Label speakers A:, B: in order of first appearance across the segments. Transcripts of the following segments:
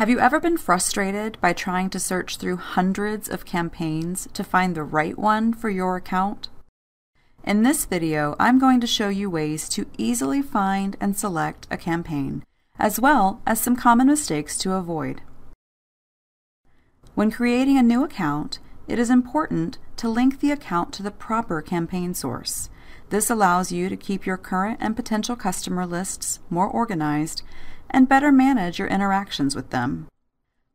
A: Have you ever been frustrated by trying to search through hundreds of campaigns to find the right one for your account? In this video, I'm going to show you ways to easily find and select a campaign, as well as some common mistakes to avoid. When creating a new account, it is important to link the account to the proper campaign source. This allows you to keep your current and potential customer lists more organized and better manage your interactions with them.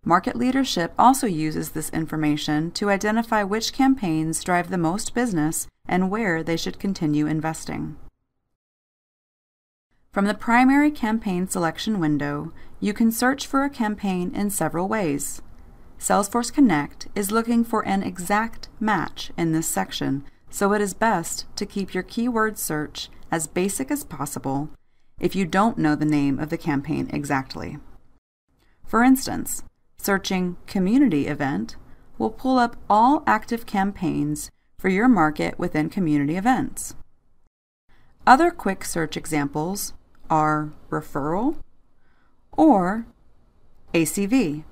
A: Market leadership also uses this information to identify which campaigns drive the most business and where they should continue investing. From the primary campaign selection window, you can search for a campaign in several ways. Salesforce Connect is looking for an exact match in this section, so it is best to keep your keyword search as basic as possible if you don't know the name of the campaign exactly. For instance, searching Community Event will pull up all active campaigns for your market within community events. Other quick search examples are Referral or ACV.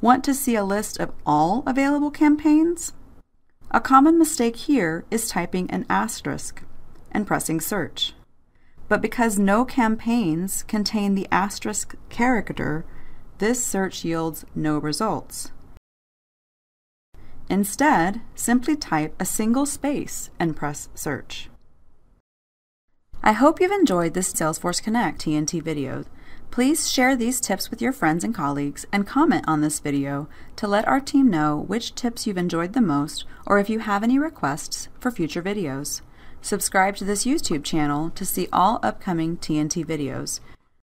A: Want to see a list of all available campaigns? A common mistake here is typing an asterisk and pressing search. But because no campaigns contain the asterisk character, this search yields no results. Instead, simply type a single space and press search. I hope you've enjoyed this Salesforce Connect TNT video. Please share these tips with your friends and colleagues and comment on this video to let our team know which tips you've enjoyed the most or if you have any requests for future videos. Subscribe to this YouTube channel to see all upcoming TNT videos.